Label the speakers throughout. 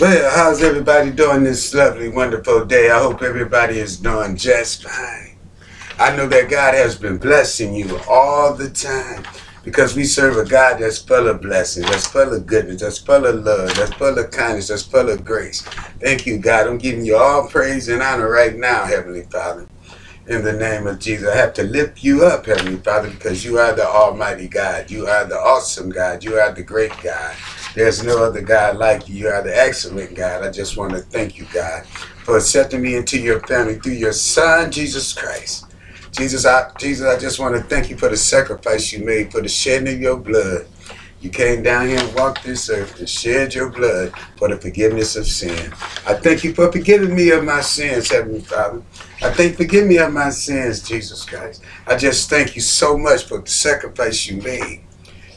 Speaker 1: Well, how's everybody doing this lovely, wonderful day? I hope everybody is doing just fine. I know that God has been blessing you all the time because we serve a God that's full of blessings, that's full of goodness, that's full of love, that's full of kindness, that's full of grace. Thank you, God. I'm giving you all praise and honor right now, Heavenly Father. In the name of Jesus, I have to lift you up, Heavenly Father, because you are the Almighty God. You are the awesome God. You are the great God. There's no other God like you. You are the excellent God. I just want to thank you, God, for accepting me into your family through your Son, Jesus Christ. Jesus, I, Jesus, I just want to thank you for the sacrifice you made, for the shedding of your blood. You came down here and walked this earth and shed your blood for the forgiveness of sin. I thank you for forgiving me of my sins, Heavenly Father. I thank you, forgive me of my sins, Jesus Christ. I just thank you so much for the sacrifice you made.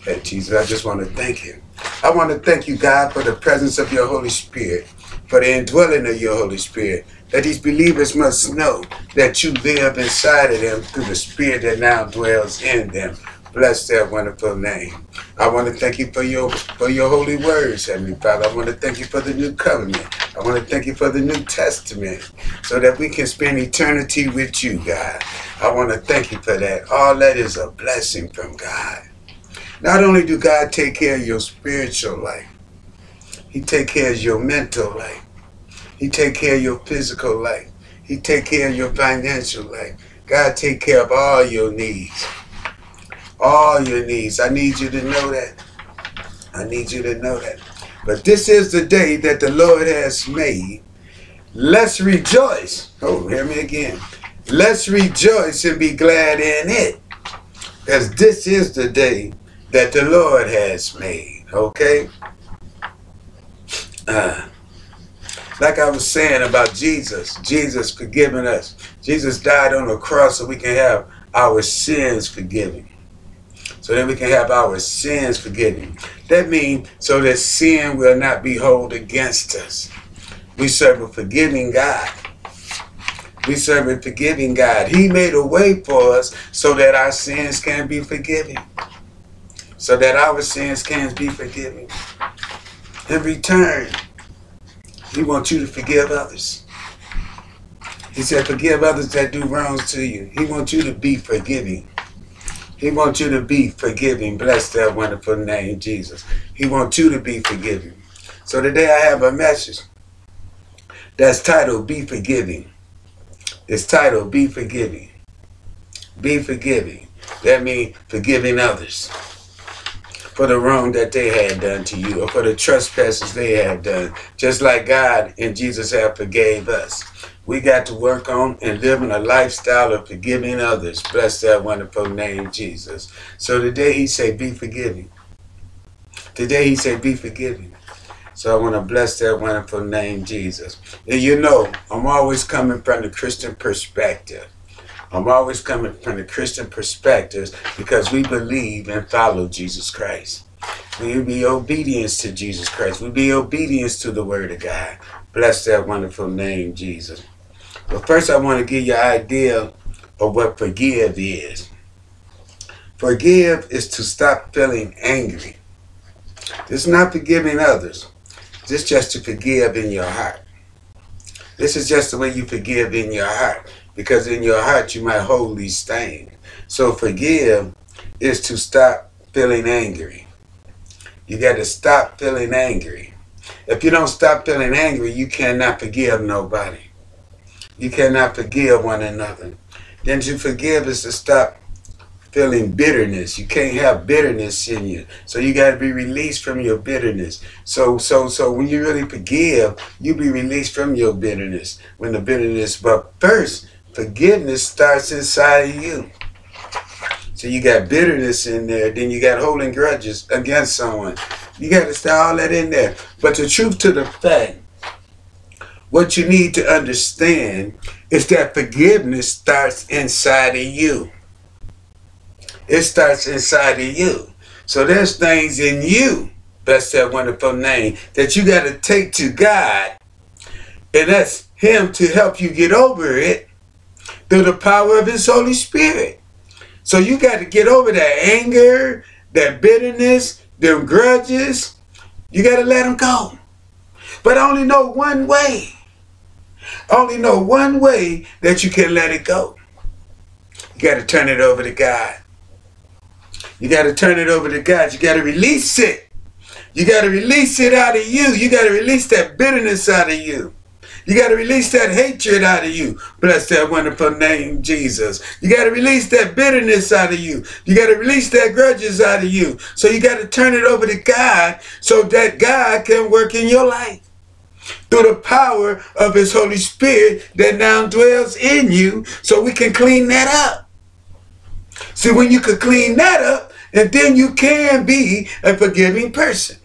Speaker 1: Hey, Jesus, I just want to thank you. I want to thank you, God, for the presence of your Holy Spirit, for the indwelling of your Holy Spirit, that these believers must know that you live inside of them through the Spirit that now dwells in them. Bless their wonderful name. I want to thank you for your for your holy words, Heavenly Father. I want to thank you for the new covenant. I want to thank you for the New Testament so that we can spend eternity with you, God. I want to thank you for that. All that is a blessing from God. Not only do God take care of your spiritual life, He take care of your mental life. He take care of your physical life. He take care of your financial life. God take care of all your needs. All your needs. I need you to know that. I need you to know that. But this is the day that the Lord has made. Let's rejoice. Oh, hear me again. Let's rejoice and be glad in it. Because this is the day that the Lord has made. Okay? Uh, like I was saying about Jesus, Jesus forgiving us. Jesus died on the cross so we can have our sins forgiven. So that we can have our sins forgiven. That means so that sin will not be held against us. We serve a forgiving God. We serve a forgiving God. He made a way for us so that our sins can be forgiven. So that our sins can be forgiven. In return, he wants you to forgive others. He said, forgive others that do wrongs to you. He wants you to be forgiving. He wants you to be forgiving. Bless that wonderful name, Jesus. He wants you to be forgiving. So today I have a message that's titled Be Forgiving. It's titled Be Forgiving. Be forgiving. That means forgiving others for the wrong that they had done to you or for the trespasses they had done. Just like God and Jesus have forgave us. We got to work on and live in a lifestyle of forgiving others. Bless that wonderful name, Jesus. So today he said, be forgiving. Today he said, be forgiving. So I want to bless that wonderful name, Jesus. And you know, I'm always coming from the Christian perspective. I'm always coming from the Christian perspectives because we believe and follow Jesus Christ. We be obedience to Jesus Christ. We be obedience to the Word of God. Bless that wonderful name, Jesus. But first, I want to give you an idea of what forgive is. Forgive is to stop feeling angry. This is not forgiving others. This is just to forgive in your heart. This is just the way you forgive in your heart. Because in your heart you might hold these things. So forgive is to stop feeling angry. You got to stop feeling angry. If you don't stop feeling angry, you cannot forgive nobody. You cannot forgive one another. Then to forgive is to stop feeling bitterness. You can't have bitterness in you. So you got to be released from your bitterness. So so so when you really forgive, you be released from your bitterness. When the bitterness, but first, forgiveness starts inside of you. So you got bitterness in there, then you got holding grudges against someone. You got to start all that in there. But the truth to the fact, what you need to understand is that forgiveness starts inside of you. It starts inside of you. So there's things in you, that's that wonderful name, that you got to take to God. And that's Him to help you get over it through the power of His Holy Spirit. So you got to get over that anger, that bitterness, them grudges. You got to let them go. But I only know one way. I only know one way that you can let it go. You got to turn it over to God. You got to turn it over to God. You got to release it. You got to release it out of you. You got to release that bitterness out of you. You got to release that hatred out of you. Bless that wonderful name, Jesus. You got to release that bitterness out of you. You got to release that grudges out of you. So you got to turn it over to God so that God can work in your life. Through the power of his Holy Spirit that now dwells in you so we can clean that up. See, when you can clean that up, and then you can be a forgiving person.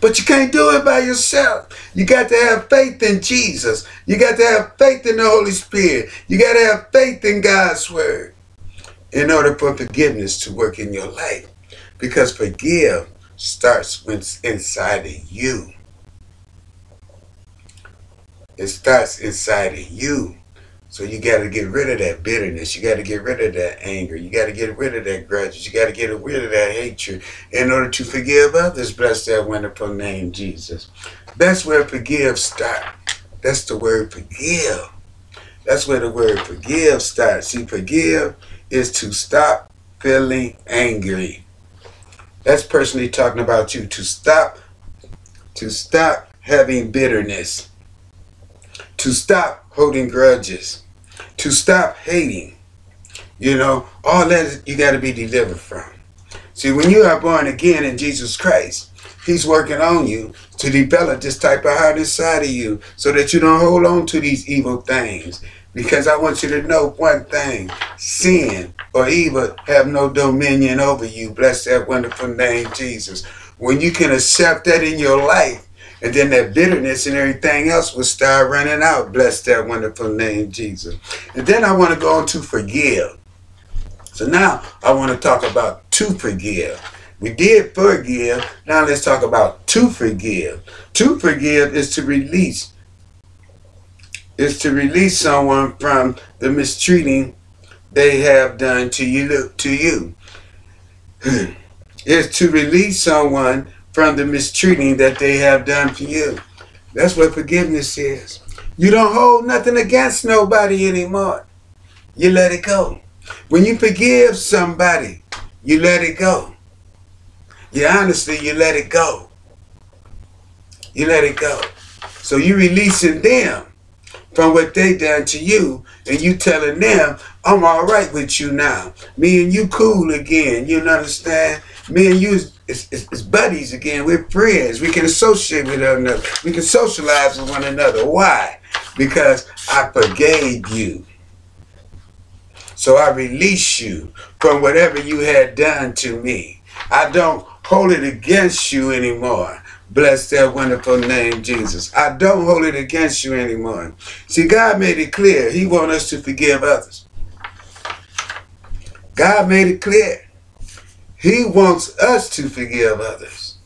Speaker 1: But you can't do it by yourself. You got to have faith in Jesus. You got to have faith in the Holy Spirit. You got to have faith in God's Word in order for forgiveness to work in your life. Because forgive starts inside of you. It starts inside of you. So you got to get rid of that bitterness. You got to get rid of that anger. You got to get rid of that grudges. You got to get rid of that hatred in order to forgive others. Bless that wonderful name, Jesus. That's where forgive starts. That's the word forgive. That's where the word forgive starts. See, forgive is to stop feeling angry. That's personally talking about you. To stop, to stop having bitterness. To stop holding grudges to stop hating. You know, all that you got to be delivered from. See, when you are born again in Jesus Christ, He's working on you to develop this type of heart inside of you so that you don't hold on to these evil things. Because I want you to know one thing sin or evil have no dominion over you. Bless that wonderful name, Jesus. When you can accept that in your life, and then that bitterness and everything else will start running out. Bless that wonderful name, Jesus. And then I want to go on to forgive. So now I want to talk about to forgive. We did forgive. Now let's talk about to forgive. To forgive is to release. Is to release someone from the mistreating they have done to you. To you. is to release someone from the mistreating that they have done to you. That's what forgiveness is. You don't hold nothing against nobody anymore. You let it go. When you forgive somebody, you let it go. You honestly, you let it go. You let it go. So you releasing them from what they done to you, and you telling them, I'm all right with you now. Me and you cool again. You understand? Me and you it's, it's, buddies again. We're friends. We can associate with one another. We can socialize with one another. Why? Because I forgave you. So I release you from whatever you had done to me. I don't hold it against you anymore. Bless that wonderful name, Jesus. I don't hold it against you anymore. See, God made it clear. He wants us to forgive others. God made it clear. He wants us to forgive others.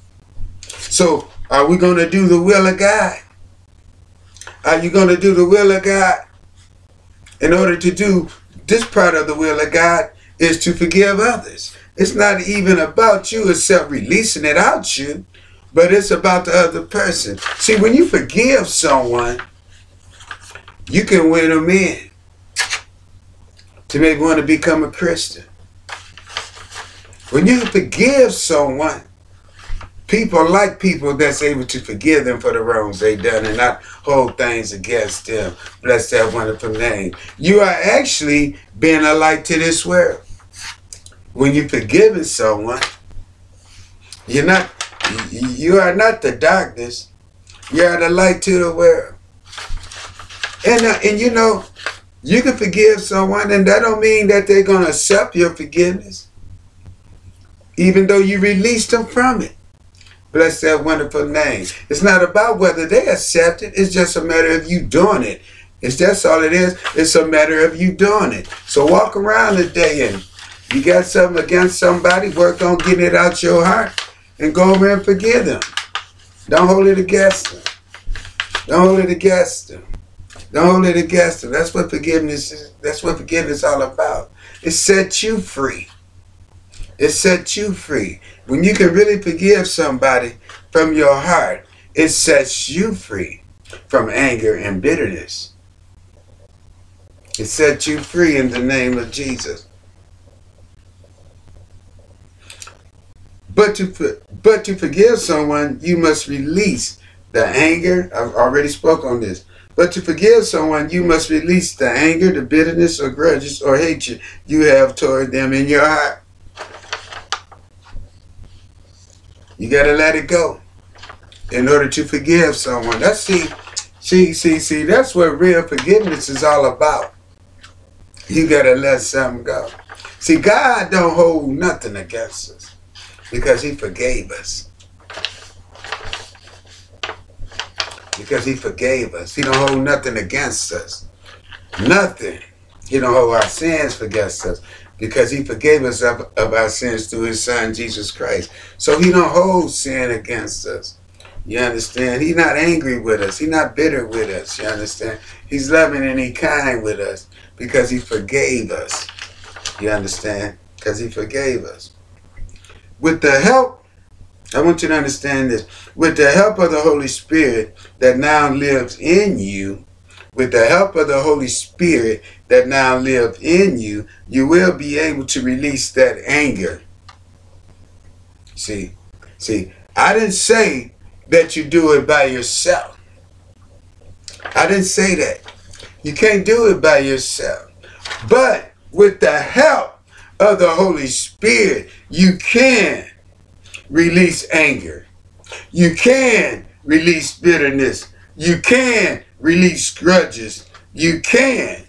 Speaker 1: So, are we going to do the will of God? Are you going to do the will of God? In order to do this part of the will of God is to forgive others. It's not even about you except releasing it out you, but it's about the other person. See, when you forgive someone, you can win them in to maybe want to become a Christian. When you forgive someone, people like people that's able to forgive them for the wrongs they done and not hold things against them. Bless that wonderful name. You are actually being a light to this world. When you're forgiving someone, you're not you are not the darkness. You are the light to the world. And uh, and you know, you can forgive someone, and that don't mean that they're gonna accept your forgiveness even though you released them from it. Bless that wonderful name. It's not about whether they accept it. It's just a matter of you doing it. It's that's all it is. It's a matter of you doing it. So walk around today and you got something against somebody, work on getting it out your heart and go over and forgive them. Don't hold it against them. Don't hold it against them. Don't hold it against them. That's what forgiveness is. That's what forgiveness is all about. It sets you free. It sets you free. When you can really forgive somebody from your heart it sets you free from anger and bitterness. It sets you free in the name of Jesus. But to but to forgive someone, you must release the anger. I've already spoke on this. But to forgive someone, you must release the anger, the bitterness, or grudges, or hatred you have toward them in your heart. You got to let it go in order to forgive someone. That's see, see, see, see. That's what real forgiveness is all about. You got to let something go. See, God don't hold nothing against us because He forgave us. because he forgave us. He don't hold nothing against us. Nothing. He don't hold our sins against us because he forgave us of, of our sins through his son Jesus Christ. So he don't hold sin against us. You understand? He's not angry with us. He's not bitter with us. You understand? He's loving and he kind with us because he forgave us. You understand? Because he forgave us. With the help I want you to understand this. With the help of the Holy Spirit that now lives in you, with the help of the Holy Spirit that now lives in you, you will be able to release that anger. See, see, I didn't say that you do it by yourself. I didn't say that. You can't do it by yourself. But with the help of the Holy Spirit, you can release anger. You can release bitterness. You can release grudges. You can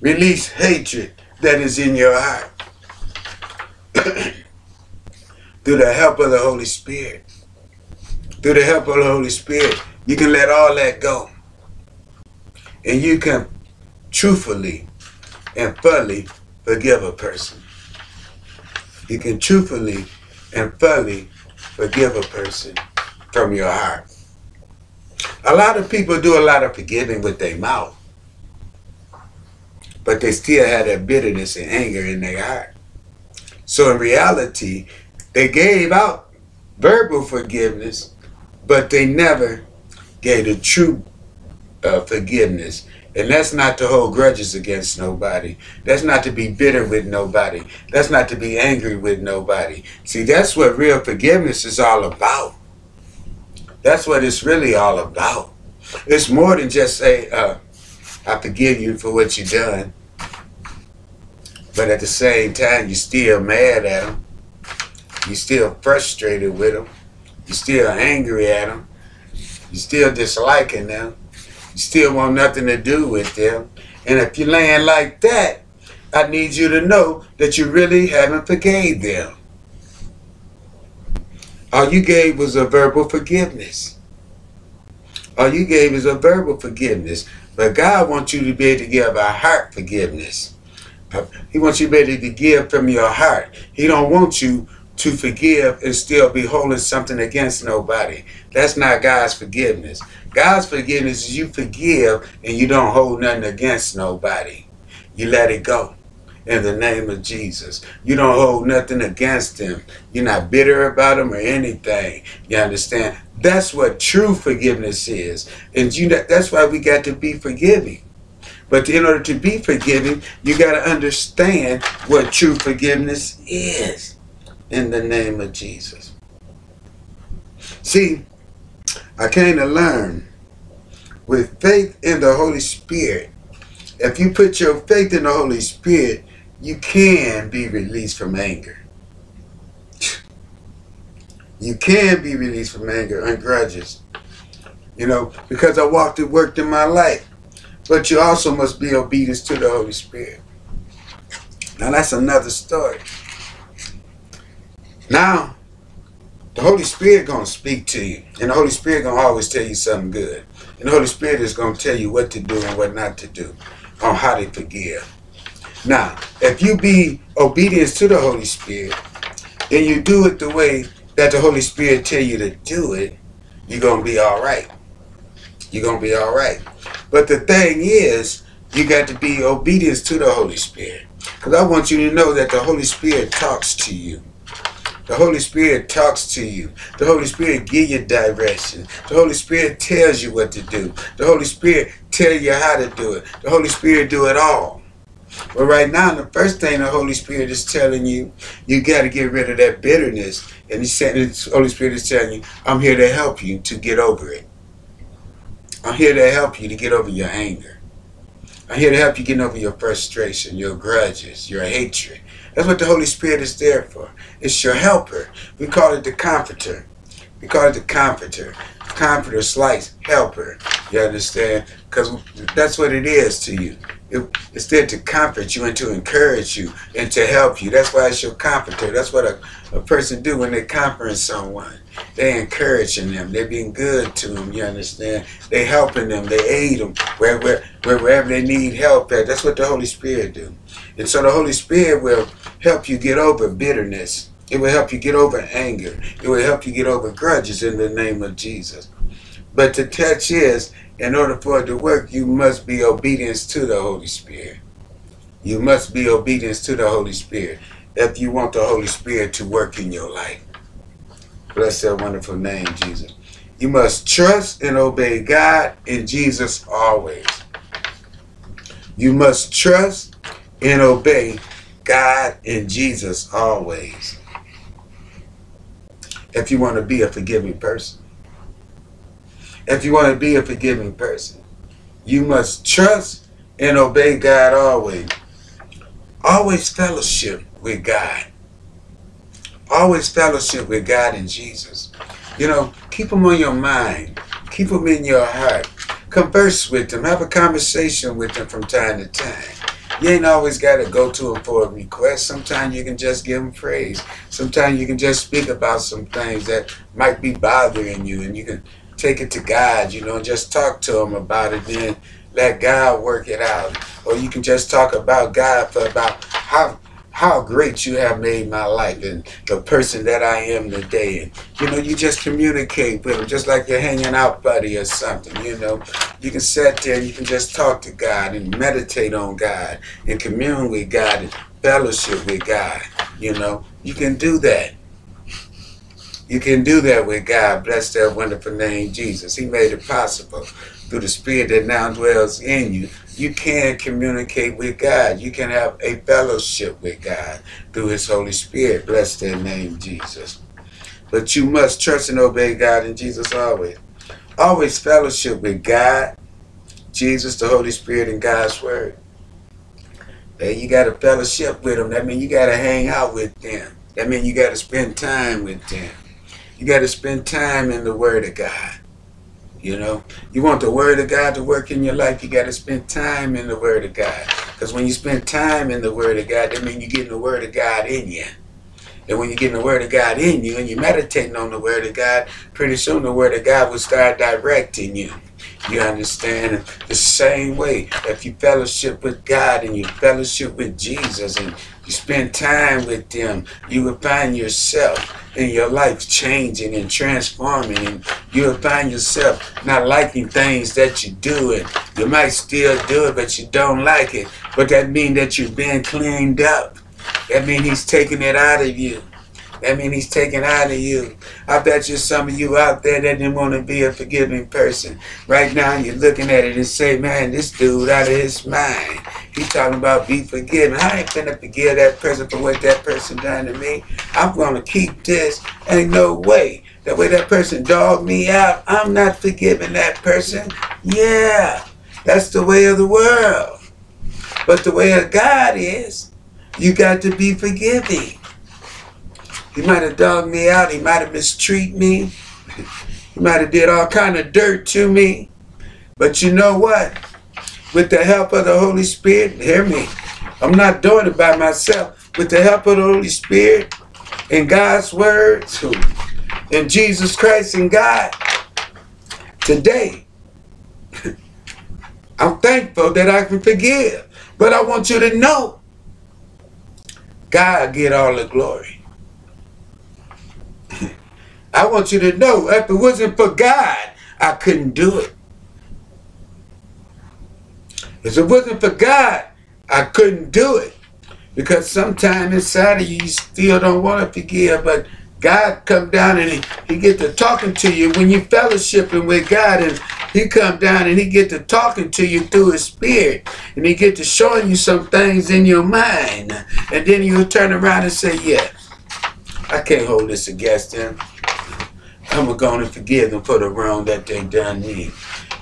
Speaker 1: release hatred that is in your heart. Through the help of the Holy Spirit. Through the help of the Holy Spirit, you can let all that go. And you can truthfully and fully forgive a person. You can truthfully and fully forgive a person from your heart. A lot of people do a lot of forgiving with their mouth, but they still have that bitterness and anger in their heart. So in reality, they gave out verbal forgiveness, but they never gave the true uh, forgiveness and that's not to hold grudges against nobody. That's not to be bitter with nobody. That's not to be angry with nobody. See, that's what real forgiveness is all about. That's what it's really all about. It's more than just say, uh, I forgive you for what you done. But at the same time, you're still mad at them. You're still frustrated with them. You're still angry at them. You're still disliking them. You still want nothing to do with them. And if you're laying like that, I need you to know that you really haven't forgave them. All you gave was a verbal forgiveness. All you gave is a verbal forgiveness. But God wants you to be able to give a heart forgiveness. Uh, he wants you to be able to give from your heart. He don't want you to forgive and still be holding something against nobody. That's not God's forgiveness. God's forgiveness is you forgive and you don't hold nothing against nobody. You let it go in the name of Jesus. You don't hold nothing against him. You're not bitter about him or anything. You understand? That's what true forgiveness is. And you that's why we got to be forgiving. But in order to be forgiving, you got to understand what true forgiveness is in the name of Jesus. See, I came to learn with faith in the Holy Spirit. If you put your faith in the Holy Spirit, you can be released from anger. You can be released from anger and grudges. You know, because I walked and worked in my life. But you also must be obedient to the Holy Spirit. Now that's another story. Now, the Holy Spirit gonna speak to you, and the Holy Spirit gonna always tell you something good. And the Holy Spirit is gonna tell you what to do and what not to do, on how to forgive. Now, if you be obedience to the Holy Spirit, and you do it the way that the Holy Spirit tell you to do it, you're gonna be all right. You're gonna be all right. But the thing is, you got to be obedience to the Holy Spirit. Because I want you to know that the Holy Spirit talks to you. The Holy Spirit talks to you. The Holy Spirit give you direction. The Holy Spirit tells you what to do. The Holy Spirit tell you how to do it. The Holy Spirit do it all. But right now, the first thing the Holy Spirit is telling you, you got to get rid of that bitterness. And He's saying, the Holy Spirit is telling you, I'm here to help you to get over it. I'm here to help you to get over your anger. I'm here to help you get over your frustration, your grudges, your hatred. That's what the Holy Spirit is there for. It's your helper. We call it the comforter. We call it the comforter. Comforter, slice, helper. You understand? Because that's what it is to you. It, it's there to comfort you and to encourage you and to help you. That's why it's your comforter. That's what a, a person do when they're comforting someone. They encouraging them. They're being good to them. You understand? They helping them. They aid them where, where, wherever they need help at. That's what the Holy Spirit do. And so the Holy Spirit will help you get over bitterness. It will help you get over anger. It will help you get over grudges in the name of Jesus. But the catch is, in order for it to work, you must be obedience to the Holy Spirit. You must be obedience to the Holy Spirit if you want the Holy Spirit to work in your life. Bless that wonderful name, Jesus. You must trust and obey God and Jesus always. You must trust and obey God and Jesus always. If you want to be a forgiving person. If you want to be a forgiving person, you must trust and obey God always. Always fellowship with God. Always fellowship with God and Jesus. You know, keep them on your mind. Keep them in your heart. Converse with them. Have a conversation with them from time to time. You ain't always got to go to them for a request. Sometimes you can just give them praise. Sometimes you can just speak about some things that might be bothering you, and you can take it to God, you know, just talk to Him about it. Then let God work it out. Or you can just talk about God for about how how great you have made my life and the person that I am today. And, you know, you just communicate with him just like you're hanging out buddy or something, you know. You can sit there and you can just talk to God and meditate on God and commune with God and fellowship with God, you know. You can do that. You can do that with God. Bless that wonderful name, Jesus. He made it possible through the Spirit that now dwells in you you can communicate with God. You can have a fellowship with God through His Holy Spirit. Bless their name, Jesus. But you must trust and obey God and Jesus always. Always fellowship with God, Jesus, the Holy Spirit, and God's Word. Hey, you got to fellowship with them. That means you got to hang out with them. That means you got to spend time with them. You got to spend time in the Word of God. You know, you want the Word of God to work in your life, you got to spend time in the Word of God. Because when you spend time in the Word of God, that means you're getting the Word of God in you. And when you're getting the Word of God in you and you're meditating on the Word of God, pretty soon the Word of God will start directing you. You understand? The same way, if you fellowship with God and you fellowship with Jesus and you spend time with them, you will find yourself in your life changing and transforming and you'll find yourself not liking things that you do and you might still do it but you don't like it. But that means that you've been cleaned up. That means he's taking it out of you that means he's taking out of you. I bet you some of you out there that didn't want to be a forgiving person. Right now you're looking at it and say, man, this dude out of his mind. He's talking about be forgiven. I ain't finna forgive that person for what that person done to me. I'm gonna keep this. Ain't no way. The way that person dogged me out, I'm not forgiving that person. Yeah, that's the way of the world. But the way of God is, you got to be forgiving. He might have dogged me out. He might have mistreated me. He might have did all kind of dirt to me. But you know what? With the help of the Holy Spirit, hear me. I'm not doing it by myself. With the help of the Holy Spirit and God's word, and Jesus Christ and God, today, I'm thankful that I can forgive. But I want you to know, God get all the glory. I want you to know, if it wasn't for God, I couldn't do it. If it wasn't for God, I couldn't do it. Because sometimes inside of you, you still don't want to forgive, but God come down and he, he get to talking to you when you fellowshipping with God and he come down and he get to talking to you through his spirit and he get to showing you some things in your mind and then you turn around and say, yeah, I can't hold this against them. I'm going to forgive them for the wrong that they done me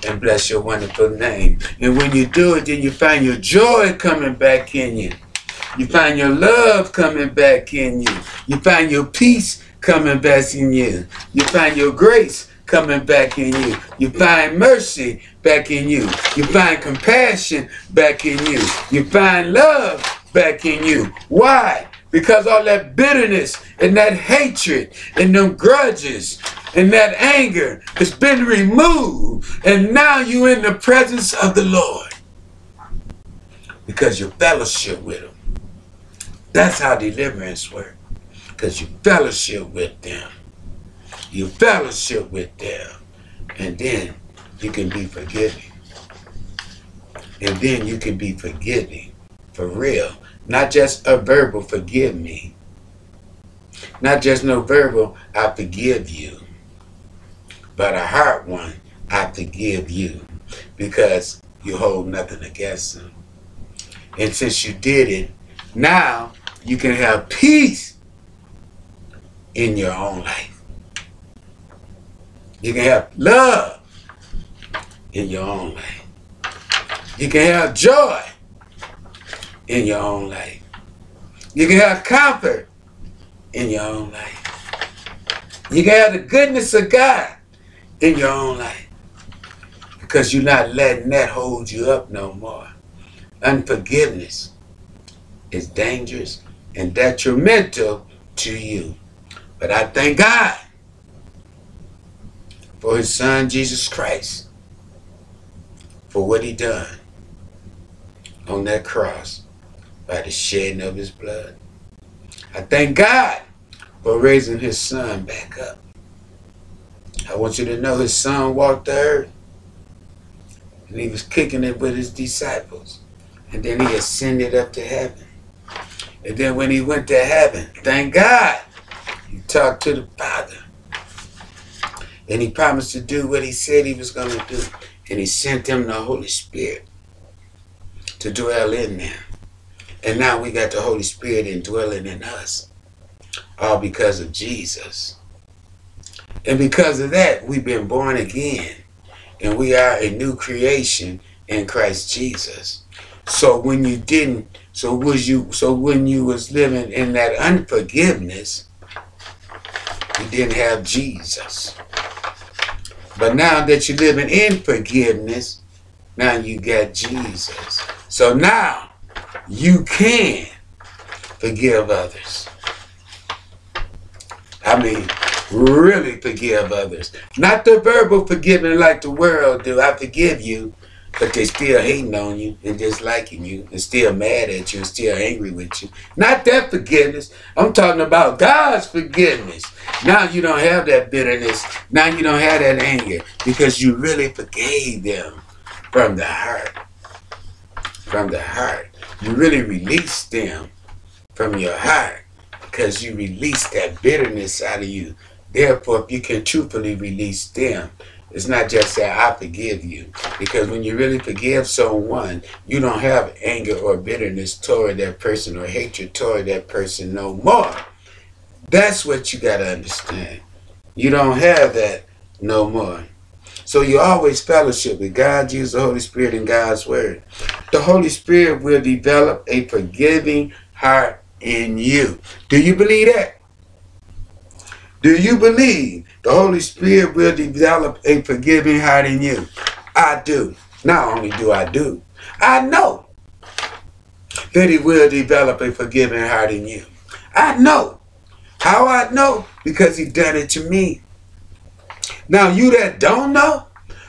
Speaker 1: and bless your wonderful name. And when you do it, then you find your joy coming back in you. You find your love coming back in you. You find your peace coming back in you. You find your grace coming back in you. You find mercy back in you. You find compassion back in you. You find love back in you. Why? Because all that bitterness and that hatred and them grudges and that anger has been removed. And now you're in the presence of the Lord. Because you fellowship with him. That's how deliverance works because you fellowship with them. You fellowship with them. And then you can be forgiving. And then you can be forgiving for real. Not just a verbal forgive me. Not just no verbal, I forgive you. But a heart one, I forgive you. Because you hold nothing against them. And since you did it, now you can have peace in your own life. You can have love in your own life. You can have joy in your own life. You can have comfort in your own life. You can have the goodness of God in your own life. Because you're not letting that hold you up no more. Unforgiveness is dangerous and detrimental to you. But I thank God for his son Jesus Christ for what he done on that cross by the shedding of his blood. I thank God for raising his son back up. I want you to know his son walked the earth and he was kicking it with his disciples. And then he ascended up to heaven. And then when he went to heaven, thank God, he talked to the Father. And he promised to do what he said he was going to do. And he sent him the Holy Spirit to dwell in them. And now we got the Holy Spirit indwelling in us. All because of Jesus. And because of that, we've been born again. And we are a new creation in Christ Jesus. So when you didn't, so was you so when you was living in that unforgiveness, you didn't have Jesus. But now that you're living in forgiveness, now you got Jesus. So now you can forgive others. I mean, really forgive others. Not the verbal forgiving like the world do. I forgive you but they still hating on you and disliking you and still mad at you and still angry with you. Not that forgiveness. I'm talking about God's forgiveness. Now you don't have that bitterness. Now you don't have that anger because you really forgave them from the heart. From the heart. You really release them from your heart because you release that bitterness out of you. Therefore, if you can truthfully release them, it's not just that I forgive you. Because when you really forgive someone, you don't have anger or bitterness toward that person or hatred toward that person no more. That's what you got to understand. You don't have that no more. So you always fellowship with God, Jesus, the Holy Spirit, and God's Word. The Holy Spirit will develop a forgiving heart in you. Do you believe that? Do you believe the Holy Spirit will develop a forgiving heart in you? I do. Not only do I do, I know that He will develop a forgiving heart in you. I know. How I know? Because He done it to me. Now, you that don't know,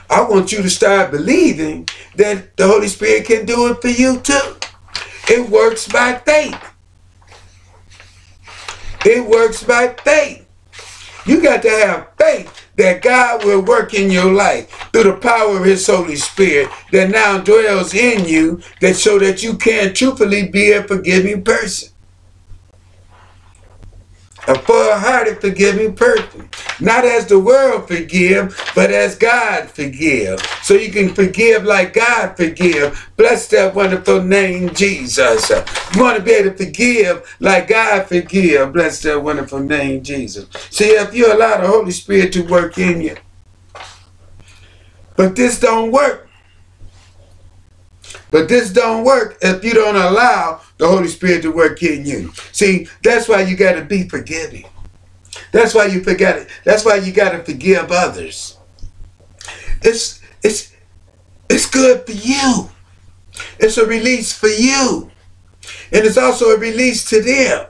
Speaker 1: I want you to start believing that the Holy Spirit can do it for you too. It works by faith. It works by faith. You got to have faith that God will work in your life through the power of his Holy Spirit that now dwells in you that so that you can truthfully be a forgiving person. A full-hearted forgiving person. Not as the world forgive, but as God forgive. So you can forgive like God forgive. Bless that wonderful name, Jesus. You want to be able to forgive like God forgive. Bless that wonderful name, Jesus. See, if you allow the Holy Spirit to work in you. But this don't work. But this don't work if you don't allow the Holy Spirit to work in you. See, that's why you got to be forgiving. That's why you forget it. That's why you got to forgive others. It's it's it's good for you. It's a release for you. And it's also a release to them.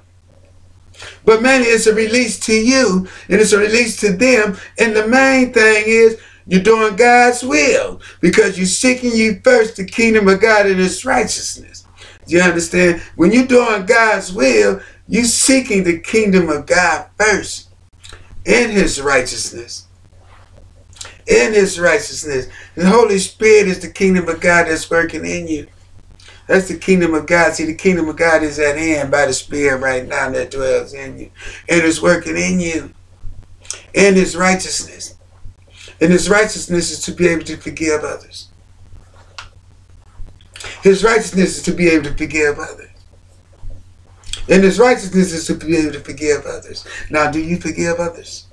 Speaker 1: But mainly it's a release to you and it's a release to them. And the main thing is you're doing God's will because you're seeking you first the kingdom of God and his righteousness. Do you understand? When you're doing God's will, you're seeking the kingdom of God first in his righteousness. In his righteousness. The Holy Spirit is the kingdom of God that's working in you. That's the kingdom of God. See, the kingdom of God is at hand by the Spirit right now that dwells in you. And is working in you. In his righteousness. And his righteousness is to be able to forgive others. His righteousness is to be able to forgive others. And his righteousness is to be able to forgive others. Now, do you forgive others?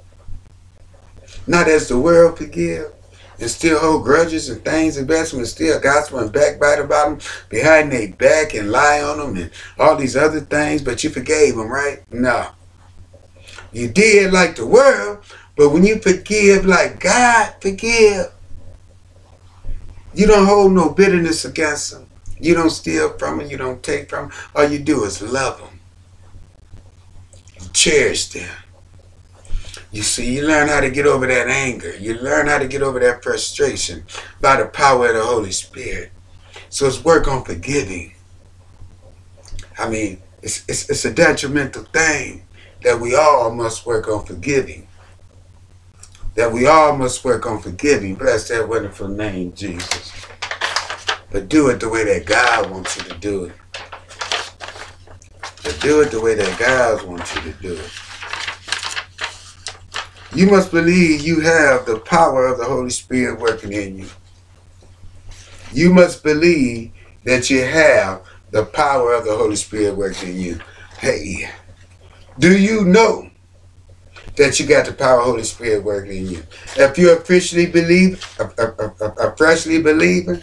Speaker 1: Not as the world forgive and still hold grudges and things and and still gossip and backbite about them behind their back and lie on them and all these other things, but you forgave them, right? No. You did like the world, but when you forgive like God forgive, you don't hold no bitterness against them. You don't steal from them. You don't take from them. All you do is love them. You cherish them. You see, you learn how to get over that anger. You learn how to get over that frustration by the power of the Holy Spirit. So it's work on forgiving. I mean, it's, it's, it's a detrimental thing that we all must work on forgiving that we all must work on forgiving. Bless that wonderful name, Jesus. But do it the way that God wants you to do it. But do it the way that God wants you to do it. You must believe you have the power of the Holy Spirit working in you. You must believe that you have the power of the Holy Spirit working in you. Hey, do you know that you got the power of the Holy Spirit working in you. If you're officially believe, a, a, a, a freshly believer,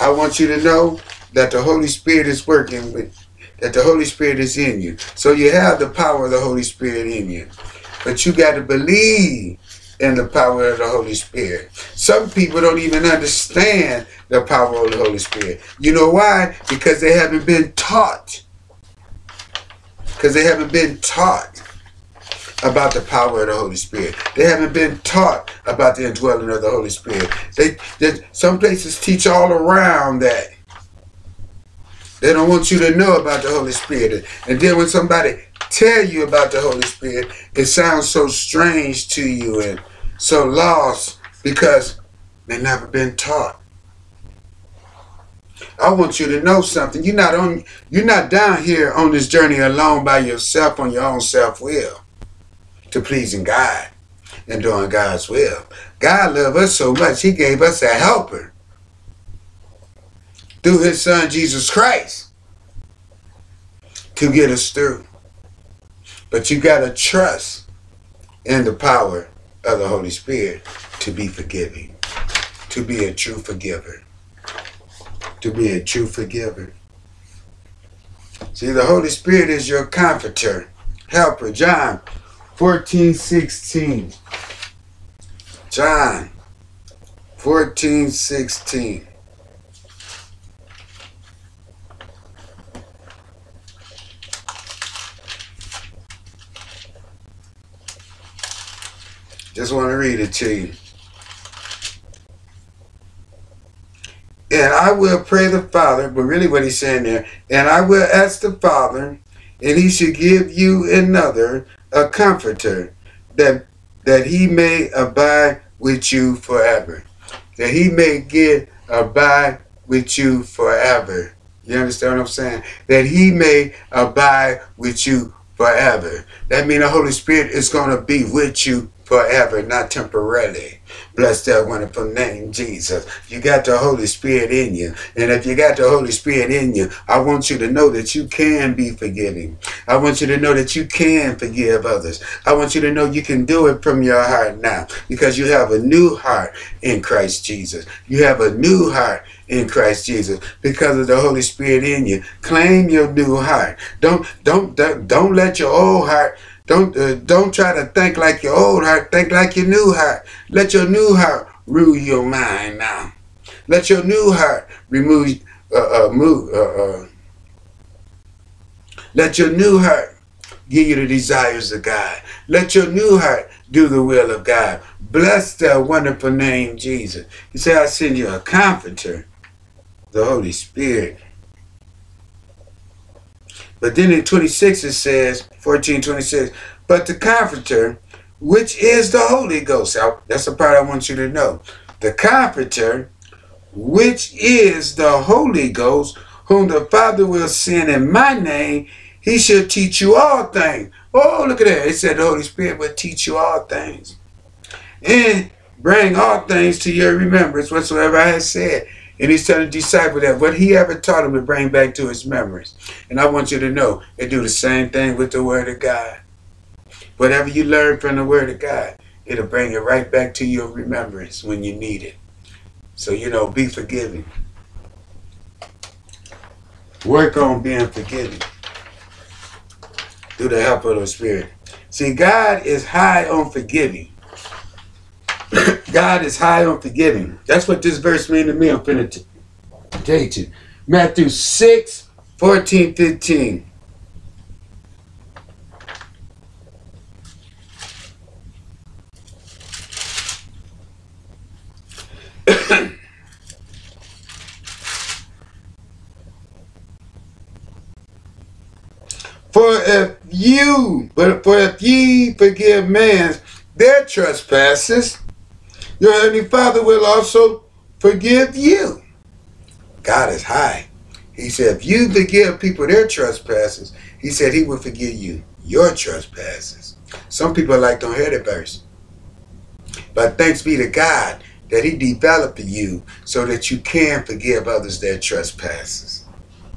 Speaker 1: I want you to know that the Holy Spirit is working with, that the Holy Spirit is in you. So you have the power of the Holy Spirit in you. But you got to believe in the power of the Holy Spirit. Some people don't even understand the power of the Holy Spirit. You know why? Because they haven't been taught. Because they haven't been taught about the power of the Holy Spirit. They haven't been taught about the indwelling of the Holy Spirit. They, they some places teach all around that. They don't want you to know about the Holy Spirit. And then when somebody tell you about the Holy Spirit, it sounds so strange to you and so lost because they've never been taught. I want you to know something. You're not on you're not down here on this journey alone by yourself on your own self-will to pleasing God and doing God's will. God loved us so much, he gave us a helper through his son Jesus Christ to get us through. But you got to trust in the power of the Holy Spirit to be forgiving, to be a true forgiver, to be a true forgiver. See, the Holy Spirit is your comforter, helper. John 14, 16. John 14, 16. Just want to read it to you. And I will pray the Father, but really what he's saying there, and I will ask the Father, and he should give you another a comforter that that he may abide with you forever. That he may get abide with you forever. You understand what I'm saying? That he may abide with you forever. That means the Holy Spirit is going to be with you forever, not temporarily. Bless that wonderful name, Jesus. You got the Holy Spirit in you. And if you got the Holy Spirit in you, I want you to know that you can be forgiving. I want you to know that you can forgive others. I want you to know you can do it from your heart now because you have a new heart in Christ Jesus. You have a new heart in Christ Jesus because of the Holy Spirit in you. Claim your new heart. Don't don't don't, don't let your old heart don't uh, don't try to think like your old heart. Think like your new heart. Let your new heart rule your mind now. Let your new heart remove uh, uh, move. Uh, uh, let your new heart give you the desires of God. Let your new heart do the will of God. Bless that wonderful name, Jesus. He said, I send you a comforter, the Holy Spirit. But then in 26 it says, 14, 26, but the Comforter, which is the Holy Ghost. That's the part I want you to know. The Comforter, which is the Holy Ghost, whom the Father will send in my name, he shall teach you all things. Oh, look at that. It said the Holy Spirit will teach you all things. And bring all things to your remembrance whatsoever I have said. And he's telling the disciple that what he ever taught him to bring back to his memories. And I want you to know, they do the same thing with the Word of God. Whatever you learn from the Word of God, it'll bring it right back to your remembrance when you need it. So, you know, be forgiving. Work on being forgiving through the help of the Spirit. See, God is high on forgiving. God is high on forgiving. That's what this verse means to me. I'm finna t- tell you. Matthew 6, 14, 15. for if you, but for if ye forgive man's their trespasses, your heavenly Father will also forgive you. God is high. He said, if you forgive people their trespasses, he said he will forgive you your trespasses. Some people like don't hear the verse. But thanks be to God that he developed you so that you can forgive others their trespasses.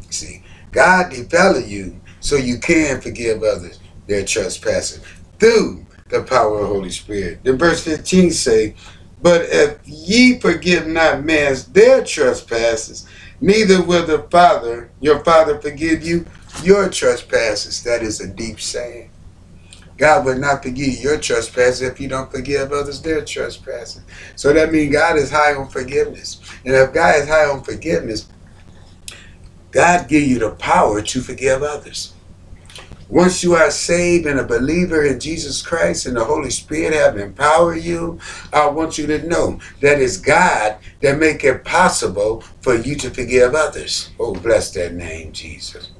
Speaker 1: See, God developed you so you can forgive others their trespasses through the power of the Holy Spirit. The verse 15 say, but if ye forgive not man's their trespasses, neither will the Father, your Father, forgive you your trespasses. That is a deep saying. God will not forgive your trespasses if you don't forgive others their trespasses. So that means God is high on forgiveness. And if God is high on forgiveness, God give you the power to forgive others. Once you are saved and a believer in Jesus Christ and the Holy Spirit have empowered you, I want you to know that it's God that make it possible for you to forgive others. Oh, bless that name, Jesus.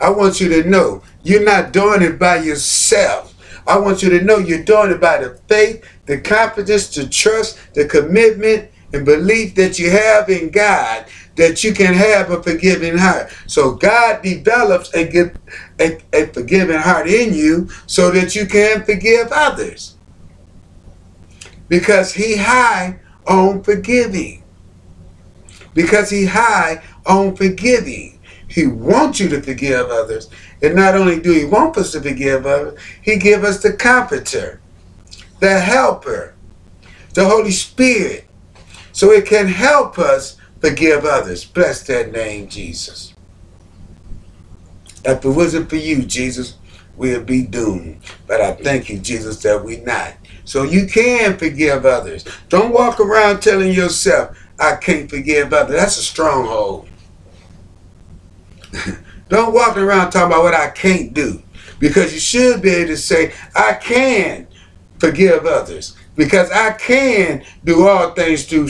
Speaker 1: I want you to know you're not doing it by yourself. I want you to know you're doing it by the faith, the confidence, the trust, the commitment, and belief that you have in God that you can have a forgiving heart. So God develops a, a, a forgiving heart in you so that you can forgive others. Because he high on forgiving. Because he high on forgiving. He wants you to forgive others. And not only do he want us to forgive others, he give us the comforter, the helper, the Holy Spirit. So it can help us forgive others. Bless that name, Jesus. If it wasn't for you, Jesus, we'd be doomed. But I thank you, Jesus, that we're not. So you can forgive others. Don't walk around telling yourself, I can't forgive others. That's a stronghold. Don't walk around talking about what I can't do. Because you should be able to say, I can forgive others. Because I can do all things through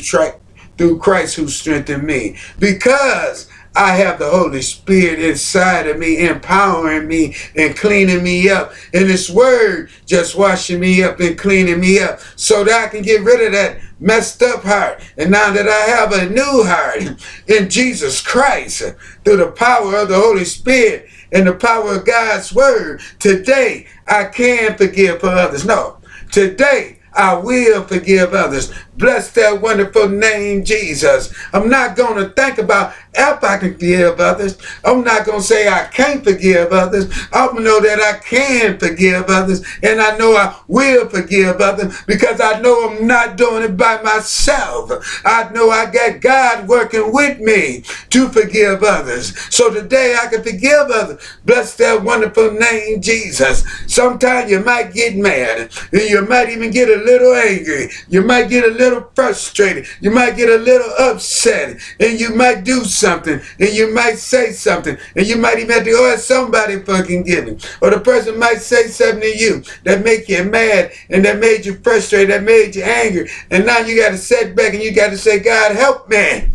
Speaker 1: through Christ who strengthened me. Because I have the Holy Spirit inside of me, empowering me and cleaning me up. And this word just washing me up and cleaning me up so that I can get rid of that messed up heart. And now that I have a new heart in Jesus Christ through the power of the Holy Spirit and the power of God's word, today I can forgive for others. No, today I will forgive others. Bless that wonderful name, Jesus. I'm not going to think about if I can forgive others. I'm not going to say I can't forgive others. I'm know that I can forgive others. And I know I will forgive others because I know I'm not doing it by myself. I know I got God working with me to forgive others. So today I can forgive others. Bless that wonderful name, Jesus. Sometimes you might get mad. And you might even get a little angry. You might get a little frustrated. You might get a little upset. And you might do something. And you might say something. And you might even have to go at somebody fucking giving. Or the person might say something to you that make you mad and that made you frustrated, that made you angry. And now you got to sit back and you got to say, God, help me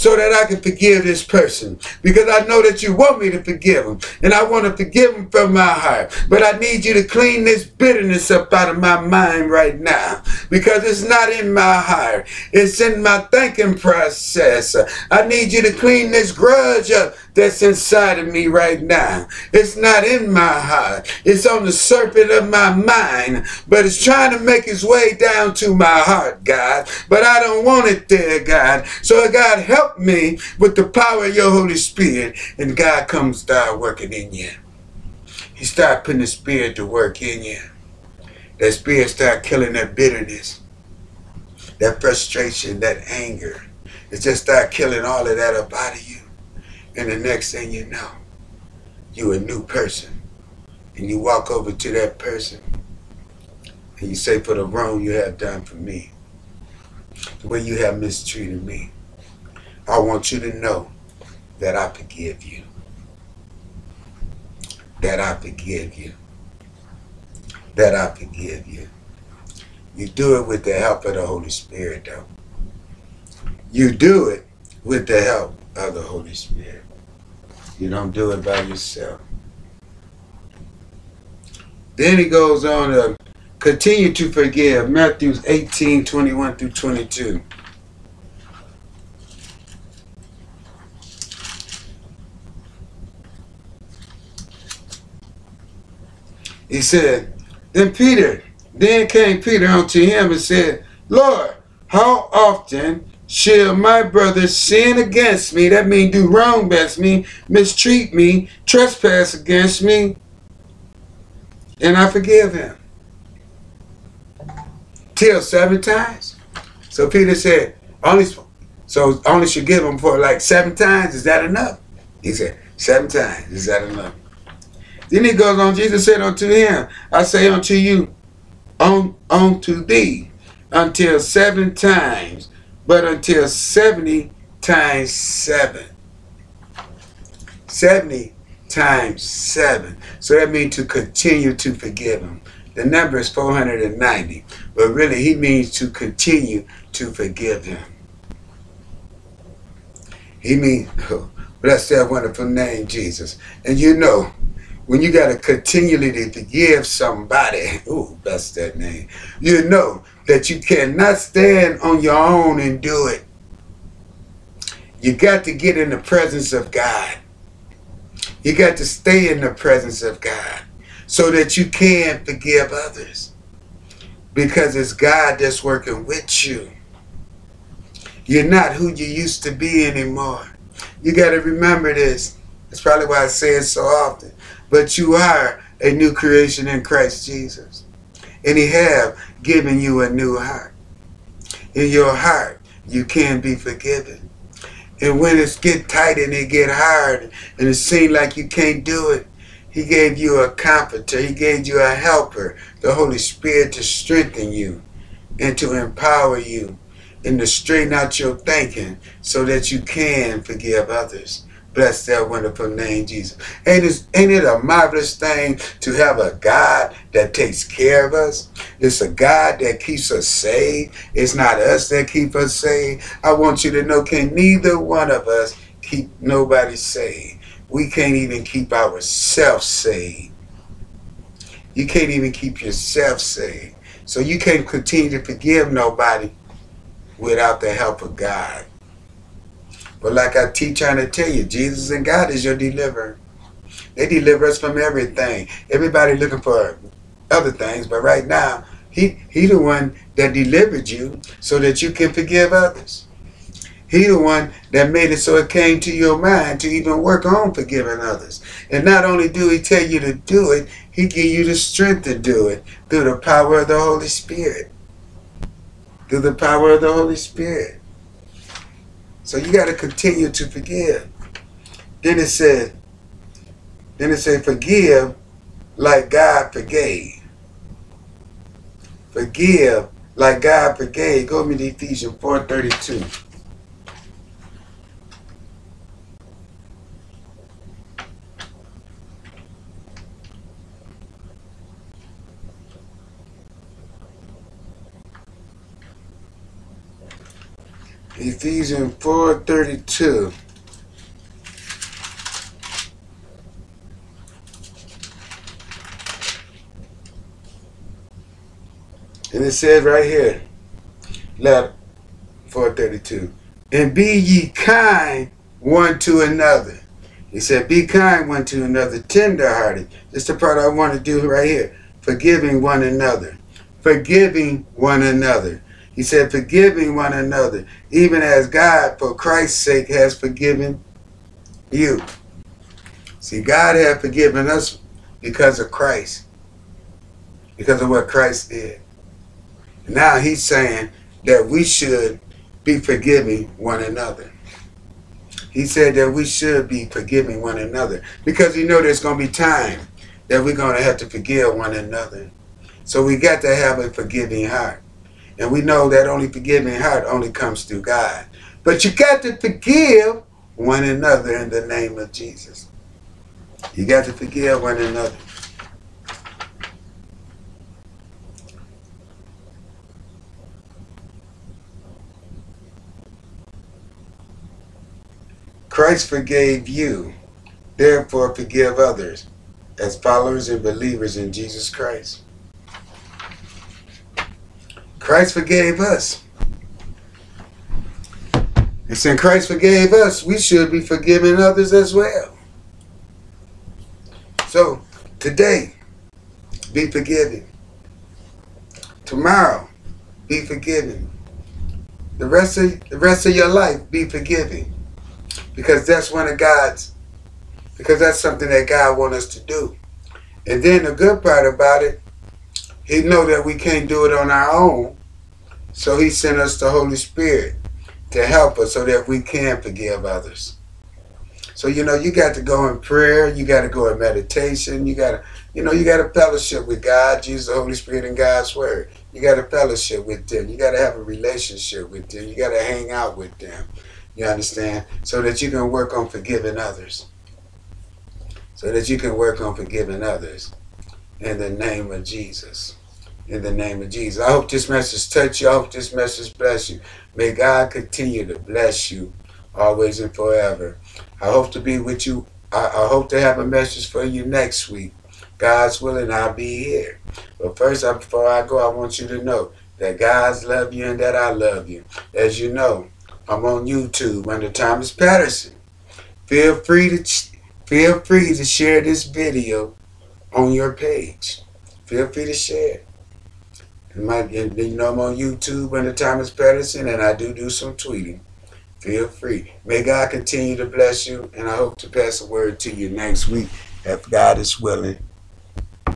Speaker 1: so that I can forgive this person. Because I know that you want me to forgive them. And I want to forgive them from my heart. But I need you to clean this bitterness up out of my mind right now. Because it's not in my heart. It's in my thinking process. I need you to clean this grudge up that's inside of me right now. It's not in my heart. It's on the serpent of my mind, but it's trying to make its way down to my heart, God. But I don't want it there, God. So God, help me with the power of your Holy Spirit. And God comes start working in you. He start putting the Spirit to work in you. That Spirit start killing that bitterness, that frustration, that anger. It just start killing all of that up out of you. And the next thing you know, you a new person. And you walk over to that person and you say, for the wrong you have done for me, the way you have mistreated me, I want you to know that I forgive you. That I forgive you. That I forgive you. You do it with the help of the Holy Spirit, though. You do it with the help of the Holy Spirit. You don't do it by yourself. Then he goes on to continue to forgive. Matthew 18, 21 through 22. He said, Then Peter, then came Peter unto him and said, Lord, how often shall my brother sin against me, that means do wrong against me, mistreat me, trespass against me, and I forgive him. Till seven times. So Peter said, only so only should give him for like seven times. Is that enough? He said, seven times. Is that enough? Then he goes on, Jesus said unto him, I say unto you, on unto thee, until seven times but until 70 times 7. 70 times 7. So that means to continue to forgive him. The number is 490, but really he means to continue to forgive him. He means, oh, bless that wonderful name, Jesus. And you know, when you got to continually to forgive somebody, ooh, bless that name, you know that you cannot stand on your own and do it. You got to get in the presence of God. You got to stay in the presence of God so that you can forgive others. Because it's God that's working with you. You're not who you used to be anymore. You got to remember this. That's probably why I say it so often. But you are a new creation in Christ Jesus. And he have giving you a new heart. In your heart, you can be forgiven. And when it's get tight and it get hard and it seems like you can't do it, he gave you a comforter. He gave you a helper, the Holy Spirit to strengthen you and to empower you and to straighten out your thinking so that you can forgive others. Bless that wonderful name, Jesus. Ain't it, ain't it a marvelous thing to have a God that takes care of us? It's a God that keeps us saved. It's not us that keep us saved. I want you to know, can neither one of us keep nobody saved. We can't even keep ourselves saved. You can't even keep yourself saved. So you can't continue to forgive nobody without the help of God. But like I keep trying to tell you, Jesus and God is your deliverer. They deliver us from everything. Everybody looking for other things, but right now, he, he the one that delivered you so that you can forgive others. He the one that made it so it came to your mind to even work on forgiving others. And not only do he tell you to do it, he give you the strength to do it through the power of the Holy Spirit. Through the power of the Holy Spirit. So you got to continue to forgive. Then it said, then it said, forgive like God forgave. Forgive like God forgave. Go to Ephesians 4.32. Ephesians 4.32. And it says right here, letter 432, and be ye kind one to another. He said, be kind one to another, tenderhearted. This is the part I want to do right here. Forgiving one another. Forgiving one another. He said, forgiving one another, even as God, for Christ's sake, has forgiven you. See, God had forgiven us because of Christ, because of what Christ did. Now he's saying that we should be forgiving one another. He said that we should be forgiving one another because you know there's going to be time that we're going to have to forgive one another. So we got to have a forgiving heart. And we know that only forgiving heart only comes through God. But you got to forgive one another in the name of Jesus. You got to forgive one another. Christ forgave you, therefore forgive others as followers and believers in Jesus Christ. Christ forgave us. And since Christ forgave us, we should be forgiving others as well. So, today, be forgiving. Tomorrow, be forgiving. The rest of the rest of your life, be forgiving. Because that's one of God's because that's something that God wants us to do. And then the good part about it, he know that we can't do it on our own. So he sent us the Holy Spirit to help us so that we can forgive others. So you know, you got to go in prayer, you got to go in meditation, you got to, you know, you got to fellowship with God, Jesus, the Holy Spirit, and God's Word. You got to fellowship with them. You got to have a relationship with them. You got to hang out with them. You understand? So that you can work on forgiving others. So that you can work on forgiving others. In the name of Jesus in the name of Jesus. I hope this message touch you. I hope this message bless you. May God continue to bless you always and forever. I hope to be with you. I, I hope to have a message for you next week. God's willing, I'll be here. But first, before I go, I want you to know that God's love you and that I love you. As you know, I'm on YouTube under Thomas Patterson. Feel free to feel free to share this video on your page. Feel free to share. And you know I'm on YouTube under Thomas Patterson, and I do do some tweeting. Feel free. May God continue to bless you, and I hope to pass a word to you next week if God is willing.